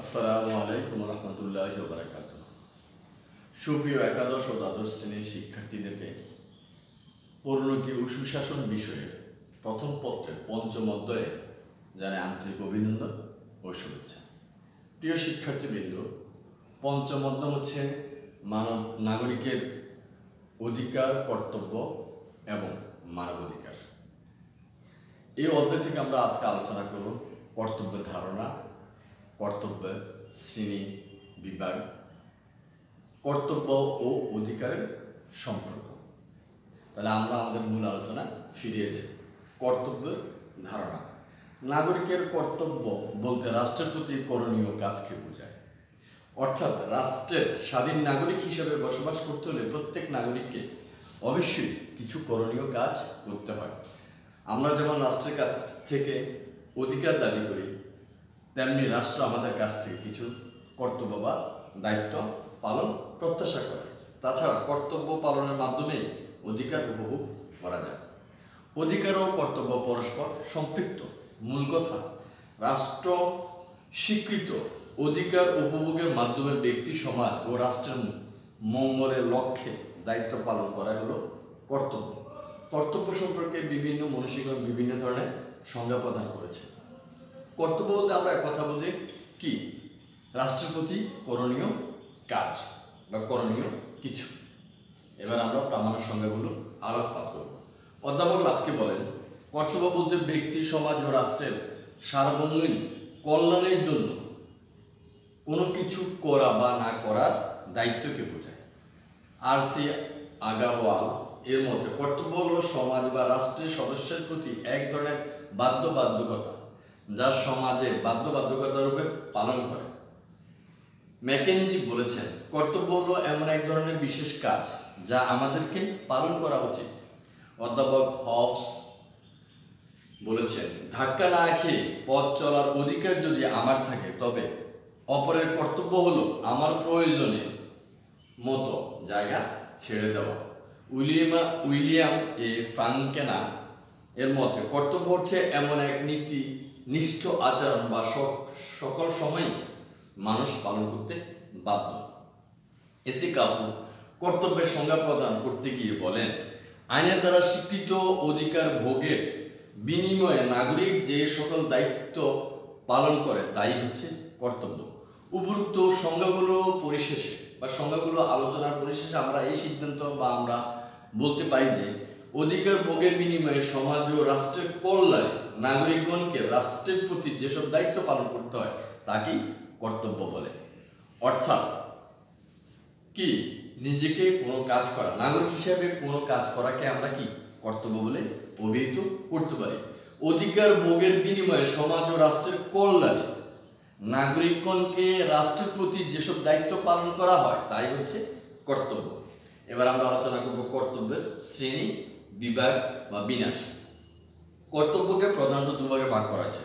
আসসালামু আলাইকুম রহমতুল্লাহ বারাকাত সুপ্রিয় একাদশ ও দ্বাদশ শ্রেণির শিক্ষার্থীদেরকে পরিণতি ও সুশাসন বিষয়ে প্রথম পত্রের পঞ্চম অধ্যায়ে জানে আন্তরিক অভিনন্দন ও শুভেচ্ছা। প্রিয় শিক্ষার্থীবৃন্দ, পঞ্চম অধ্যায় হচ্ছে মানব নাগরিকের অধিকার, কর্তব্য এবং মানবাধিকার। এই অধ্যায় থেকে আমরা আজকে আলোচনা করব কর্তব্য ধারণা কর্তব্য, শ্রেণি, বিভাগ, কর্তব্য ও অধিকারের সম্পর্ক। তাহলে আমরা আমাদের মূল আলোচনা ফিরিয়ে যাই। কর্তব্য ধারণা। নাগরিকের কর্তব্য বলতে রাষ্ট্রের প্রতি করণীয় কাজকে বোঝায়। অর্থাৎ রাষ্ট্রের স্বাধীন নাগরিক হিসেবে বসবাস করতে হলে প্রত্যেক নাগরিককে অবশ্যই কিছু করণীয় কাজ করতে হয়। আমরা যেমন রাষ্ট্রের কাছ থেকে অধিকার দাবি করি তেমনি রাষ্ট্র আমাদের কাছ থেকে কিছু কর্তব্য বা দায়িত্ব পালন, প্রত্যাশা করে। তাছাড়া কর্তব্য পালনের মাধ্যমে অধিকার উপভোগ করা যায়। অধিকার ও কর্তব্য পরস্পর সম্পৃক্ত, মূল কথা, রাষ্ট্র স্বীকৃত অধিকার উপভোগের মাধ্যমে ব্যক্তি, সমাজ ও রাষ্ট্রের মঙ্গলের লক্ষ্যে দায়িত্ব পালন করা হলো কর্তব্য। কর্তব্য সম্পর্কে বিভিন্ন মনীষীগণ বিভিন্ন ধরনের সংজ্ঞা প্রদান করেছে কর্তব্য বলতে আমরা কথা বুঝি কি? রাষ্ট্রের প্রতি করণীয় কাজ বা করণীয় কিছু। এবার আমরা প্রামাণ্য সংজ্ঞাগুলো আলোকপাত করব। অধ্যাপক আজকে বলেন, কর্তব্য বলতে ব্যক্তি, সমাজ ও রাষ্ট্রের সার্বজনীন কল্যাণের জন্য কোনো কিছু করা বা না করার দায়িত্বকে বোঝায়। আর সি আগারওয়াল এর মধ্যে কর্তব্য হল সমাজ বা রাষ্ট্রের সদস্যের প্রতি এক ধরনের বাধ্য বাধ্যকতা যা সমাজে বাধ্য বাধ্যকতা রূপে পালন করে। ম্যাকেনজি বলেছেন, কর্তব্য হলো এমন এক ধরনের বিশেষ কাজ যা আমাদেরকে পালন করা উচিত। অধ্যাপক হবস বলেছেন, ধাক্কা না খেয়ে পথ চলার অধিকার যদি আমার থাকে, তবে অপরের কর্তব্য হলো আমার প্রয়োজনে মতো জায়গা ছেড়ে দেওয়া। উইলিয়াম উইলিয়াম এ ফ্রাঙ্কেনা এর মতে, কর্তব্য হচ্ছে এমন এক নীতি নিষ্ঠ আচরণ বা সকল সময় মানুষ পালন করতে বাধ্য। এসি কাপু কর্তব্যের সংজ্ঞা প্রদান করতে গিয়ে বলেন, আইনের দ্বারা স্বীকৃত অধিকার ভোগের বিনিময়ে নাগরিক যে সকল দায়িত্ব পালন করে তাই হচ্ছে কর্তব্য। উপরুক্ত সংজ্ঞাগুলো পরিশেষে বা সংজ্ঞাগুলো আলোচনার পরিশেষে আমরা এই সিদ্ধান্ত বা আমরা বলতে পারি যে অধিকার ভোগের বিনিময়ে সমাজ ও রাষ্ট্রের কল্যাণে নাগরিকগণকে রাষ্ট্রের প্রতি যেসব দায়িত্ব পালন করতে হয় তাকেই কর্তব্য বলে? অর্থাৎ কি? নিজেকে কোনো কাজ করা। নাগরিক হিসাবে কোনো কাজ করাকে আমরা কি কর্তব্য বলে অভিহিত করতে পারি? অধিকার ভোগের বিনিময়ে সমাজ ও রাষ্ট্রের কল্যাণে নাগরিকগণকে রাষ্ট্রের প্রতি যেসব দায়িত্ব পালন করা হয়, তাই হচ্ছে কর্তব্য। এবার আমরা আলোচনা করব কর্তব্যের শ্রেণি বিভাগ বা বিনাশ কর্তব্যকে প্রধানত দুভাগে ভাগ করা আছে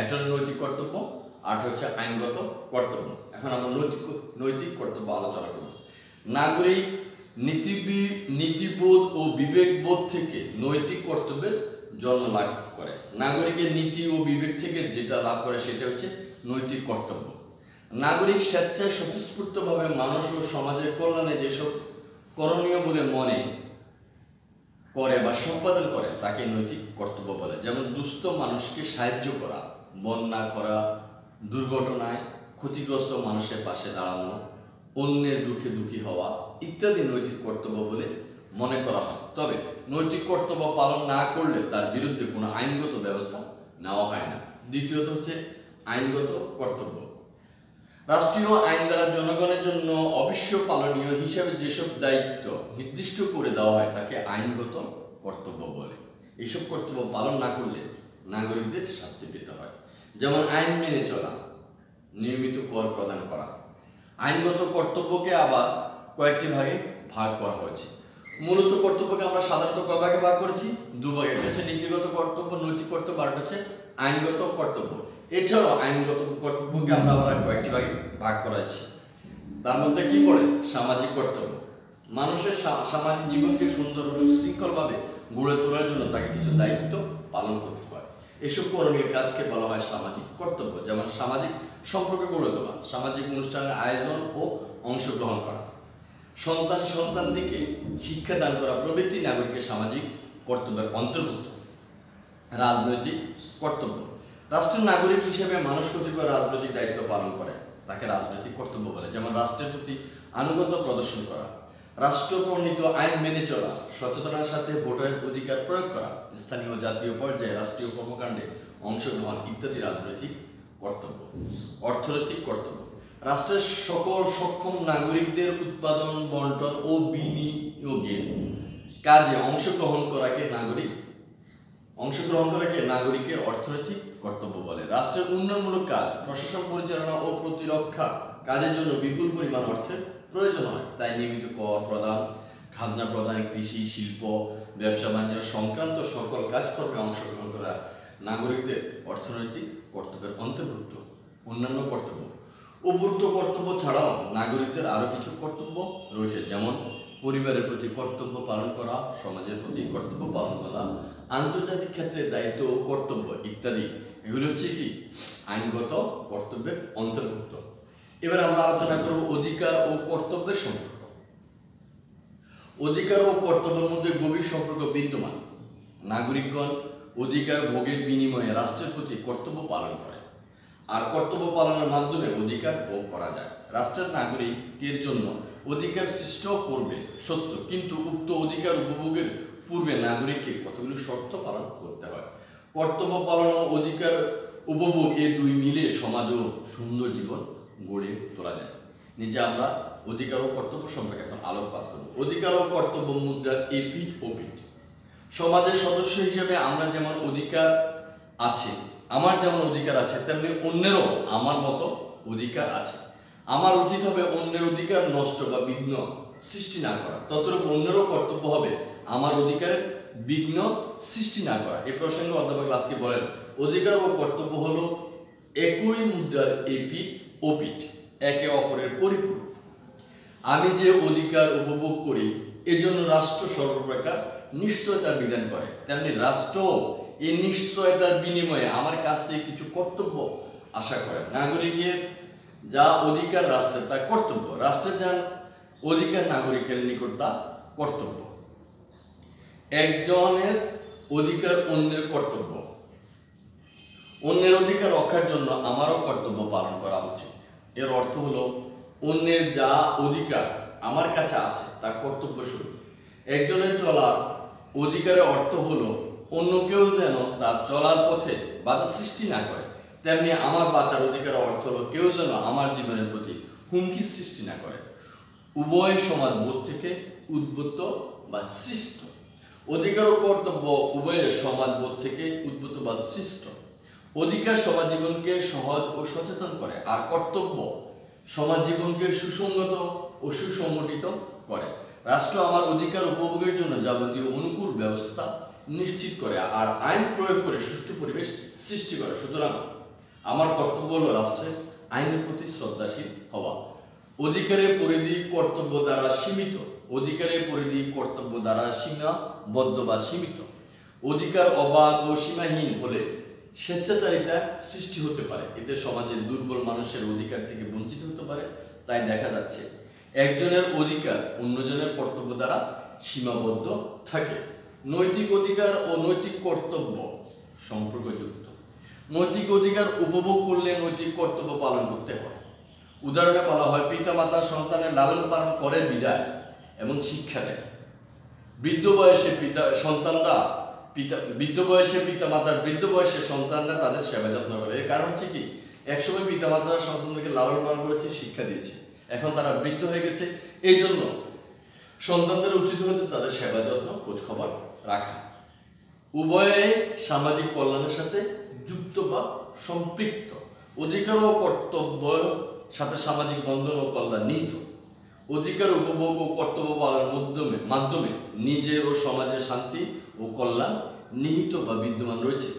একটা নৈতিক কর্তব্য, আর হচ্ছে আইনগত কর্তব্য। এখন আমরা নৈতিক নৈতিক কর্তব্য আলোচনা করব। নাগরিক নীতিবি নীতিবোধ ও বিবেকবোধ থেকে নৈতিক কর্তব্যের জন্ম লাভ করে। নাগরিকের নীতি ও বিবেক থেকে যেটা লাভ করে সেটা হচ্ছে নৈতিক কর্তব্য। নাগরিক স্বেচ্ছায় স্বতঃস্ফূর্তভাবে মানুষ ও সমাজের কল্যাণে যেসব করণীয় বলে মনে করে বা সম্পাদন করে, তাকে নৈতিক কর্তব্য বলে। যেমন দুস্থ মানুষকে সাহায্য করা, বন্যা করা, দুর্ঘটনায় ক্ষতিগ্রস্ত মানুষের পাশে দাঁড়ানো, অন্যের দুঃখে দুঃখী হওয়া ইত্যাদি নৈতিক কর্তব্য বলে মনে করা হয়। তবে নৈতিক কর্তব্য পালন না করলে তার বিরুদ্ধে কোনো আইনগত ব্যবস্থা নেওয়া হয় না। দ্বিতীয়ত হচ্ছে আইনগত কর্তব্য। রাষ্ট্রীয় আইন দ্বারা জনগণের জন্য অবশ্য পালনীয় হিসাবে যেসব দায়িত্ব নির্দিষ্ট করে দেওয়া হয়, তাকে আইনগত কর্তব্য বলে। এইসব কর্তব্য পালন না করলে নাগরিকদের শাস্তি পেতে হয়। যেমন আইন মেনে চলা, নিয়মিত কর প্রদান করা। আইনগত কর্তব্যকে আবার কয়েকটি ভাগে ভাগ করা হয়েছে। মূলত কর্তব্যকে আমরা সাধারণত কয় ভাগে ভাগ করেছি? দুভাগে হচ্ছে নীতিগত কর্তব্য, নৈতিক কর্তব্য, আর হচ্ছে আইনগত কর্তব্য। এছাড়াও আইনগত কর্তব্যকে আমরা আবার কয়েকটি ভাগে ভাগ করেছি তার মধ্যে কি পড়ে? সামাজিক কর্তব্য। মানুষের সামাজিক জীবনকে সুন্দর ও সুশৃঙ্খলভাবে গড়ে তোলার জন্য তাকে কিছু দায়িত্ব পালন করতে হয়। এসব করণীয় কাজকে বলা হয় সামাজিক কর্তব্য, যেমন সামাজিক সম্পর্ক গড়ে তোলা, সামাজিক অনুষ্ঠানের আয়োজন ও অংশগ্রহণ করা। সন্তান সন্তানদিকে শিক্ষাদান করা প্রভৃতি নাগরিকের সামাজিক কর্তব্যের অন্তর্ভুক্ত। রাজনৈতিক কর্তব্য। রাষ্ট্রের নাগরিক হিসেবে মানুষ কতিপয় রাজনৈতিক দায়িত্ব পালন করে, তাকে রাজনৈতিক কর্তব্য বলে, যেমন রাষ্ট্রের প্রতি আনুগত্য প্রদর্শন করা, রাষ্ট্র প্রণীত আইন মেনে চলা, সচেতনার সাথে ভোটের অধিকার প্রয়োগ করা, স্থানীয় জাতীয় পর্যায়ে রাষ্ট্রীয় কর্মকাণ্ডে অংশগ্রহণ ইত্যাদি রাজনৈতিক কর্তব্য, অর্থনৈতিক কর্তব্য। রাষ্ট্রের সকল সক্ষম নাগরিকদের উৎপাদন, বন্টন ও বিনিয়োগের কাজে অংশগ্রহণ করাকে নাগরিক, অংশগ্রহণ করাকে নাগরিকের অর্থনৈতিক কর্তব্য বলে। রাষ্ট্রের উন্নয়নমূলক কাজ, প্রশাসন পরিচালনা ও প্রতিরক্ষা কাজের জন্য বিপুল পরিমাণ অর্থের প্রয়োজন হয়। তাই নিয়মিত কর প্রদান, খাজনা প্রদান, কৃষি, শিল্প, ব্যবসা বাণিজ্য সংক্রান্ত সকল কাজকর্মে অংশগ্রহণ করা নাগরিকদের অর্থনৈতিক কর্তব্যের অন্তর্ভুক্ত, অন্যান্য কর্তব্য। উপযুক্ত কর্তব্য ছাড়াও নাগরিকদের আরও কিছু কর্তব্য রয়েছে, যেমন পরিবারের প্রতি কর্তব্য পালন করা, সমাজের প্রতি কর্তব্য পালন করা, আন্তর্জাতিক ক্ষেত্রে দায়িত্ব ও কর্তব্য ইত্যাদি। এগুলো হচ্ছে কি? আইনগত কর্তব্যের অন্তর্ভুক্ত। এবার আমরা আলোচনা করব অধিকার ও কর্তব্যের সম্পর্ক। অধিকার ও কর্তব্যের মধ্যে গভীর সম্পর্ক বিদ্যমান। নাগরিকগণ অধিকার ভোগের বিনিময়ে রাষ্ট্রের প্রতি কর্তব্য পালন করে। আর কর্তব্য পালনের মাধ্যমে অধিকার ভোগ করা যায়। রাষ্ট্রের নাগরিকের জন্য অধিকার সৃষ্ট করবে সত্য। কিন্তু উক্ত অধিকার উপভোগের পূর্বে নাগরিককে কতগুলো শর্ত পালন করতে হয়? কর্তব্য পালন ও অধিকার উপভোগ এই দুই মিলে সমাজ ও সুন্দর জীবন গড়ে তোলা যায়। নিচে আমরা অধিকার ও কর্তব্য সম্পর্কে এখন আলোকপাত করব। অধিকার ও কর্তব্য মুদ্রার এপিট ওপিট সমাজের সদস্য হিসেবে আমরা যেমন অধিকার আছে, আমার যেমন অধিকার আছে, তেমনি অন্যেরও আমার মতো অধিকার আছে। আমার উচিত হবে অন্যের অধিকার নষ্ট বা বিঘ্ন সৃষ্টি না করা। ততরূপ অন্যেরও কর্তব্য হবে আমার অধিকারের বিঘ্ন সৃষ্টি না করা। এই প্রসঙ্গে অধ্যাপক আজকে বলেন, অধিকার ও কর্তব্য হল একই মুদ্রার এপিট ওপিট একে অপরের পরিপূরক। আমি যে অধিকার উপভোগ করি, এজন্য রাষ্ট্র সর্বপ্রকার নিশ্চয়তা বিধান করে। তেমনি রাষ্ট্র এই নিশ্চয়তার বিনিময়ে আমার কাছ থেকে কিছু কর্তব্য আশা করে। নাগরিকের যা অধিকার রাষ্ট্রের তা কর্তব্য। রাষ্ট্রের যা অধিকার, নাগরিকের নিকট তা কর্তব্য। একজনের অধিকার অন্যের কর্তব্য। অন্যের অধিকার রক্ষার জন্য আমারও কর্তব্য পালন করা উচিত। এর অর্থ হলো, অন্যের যা অধিকার আমার কাছে আছে তা কর্তব্য শুরু। একজনের চলার অধিকারের অর্থ হলো অন্য কেউ যেন তার চলার পথে বাধা সৃষ্টি না করে। তেমনি আমার বাঁচার অধিকারের অর্থ হলো, কেউ যেন আমার জীবনের প্রতি হুমকি সৃষ্টি না করে। উভয় সমাজ বোধ থেকে উদ্বুদ্ধ বা সৃষ্ট অধিকার ও কর্তব্য উভয়ের সমাজবোধ থেকে উদ্ভূত বা সৃষ্ট। অধিকার সমাজ জীবনকে সহজ ও সচেতন করে, আর কর্তব্য সমাজ জীবনকে সুসংগত ও সুসংগঠিত করে। রাষ্ট্র আমার অধিকার উপভোগের জন্য যাবতীয় অনুকূল ব্যবস্থা নিশ্চিত করে, আর আইন প্রয়োগ করে সুষ্ঠু পরিবেশ সৃষ্টি করে। সুতরাং আমার কর্তব্য হলো রাষ্ট্রের আইনের প্রতি শ্রদ্ধাশীল হওয়া। অধিকারের পরিধি কর্তব্য দ্বারা সীমিত। অধিকারের পরিধি কর্তব্য দ্বারা সীমাবদ্ধ বা সীমিত। অধিকার অবাধ ও সীমাহীন হলে স্বেচ্ছাচারিতা সৃষ্টি হতে পারে। এতে সমাজের দুর্বল মানুষের অধিকার থেকে বঞ্চিত হতে পারে। তাই দেখা যাচ্ছে, একজনের অধিকার অন্যজনের কর্তব্য দ্বারা সীমাবদ্ধ থাকে। নৈতিক অধিকার ও নৈতিক কর্তব্য সম্পর্কযুক্ত। নৈতিক অধিকার উপভোগ করলে নৈতিক কর্তব্য পালন করতে হয়। উদাহরণে বলা হয়, পিতামাতা সন্তানের লালন পালন করে বিদায় এবং শিক্ষা দেয়। বৃদ্ধ বয়সে পিতা, সন্তানরা পিতা, বৃদ্ধ বয়সে পিতা মাতার বৃদ্ধ বয়সে সন্তানরা তাদের সেবা যত্ন করে। এর কারণ হচ্ছে কি? একসময় পিতা মাতারা সন্তানদেরকে লালন পালন করেছে, শিক্ষা দিয়েছে। এখন তারা বৃদ্ধ হয়ে গেছে। এই জন্য সন্তানদের উচিত হতে তাদের সেবা যত্ন, খোঁজখবর রাখা। উভয়ে সামাজিক কল্যাণের সাথে যুক্ত বা সম্পৃক্ত। অধিকার ও কর্তব্য সাথে সামাজিক বন্ধন ও কল্যাণ নিহিত। অধিকার উপভোগ ও কর্তব্য পালনের মাধ্যমে মাধ্যমে নিজের ও সমাজের শান্তি ও কল্যাণ নিহিত বা বিদ্যমান রয়েছে।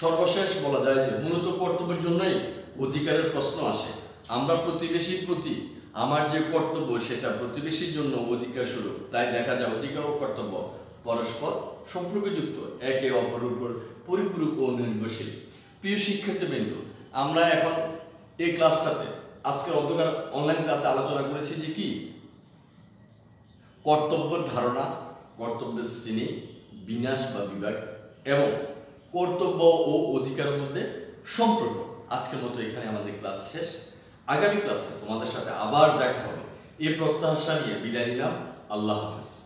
সর্বশেষ বলা যায় যে মূলত কর্তব্যের জন্যই অধিকারের প্রশ্ন আসে। আমরা প্রতিবেশীর প্রতি, আমার যে কর্তব্য সেটা প্রতিবেশীর জন্য অধিকার স্বরূপ, তাই দেখা যায় অধিকার ও কর্তব্য পরস্পর সম্পর্কযুক্ত, একে অপরের উপর পরিপূরক ও নির্ভরশীল। প্রিয় শিক্ষার্থীবৃন্দ, আমরা এখন এই ক্লাসটাতে আজকের অন্ধকার অনলাইন ক্লাসে আলোচনা করেছি যে কি? কর্তব্যের ধারণা, কর্তব্যের শ্রেণি, বিনাশ বা বিভাগ এবং কর্তব্য ও অধিকারের মধ্যে সম্পর্ক। আজকের মতো এখানে আমাদের ক্লাস শেষ। আগামী ক্লাসে তোমাদের সাথে আবার দেখা হবে। এই প্রত্যাশা নিয়ে বিদায় নিলাম। আল্লাহ হাফেজ।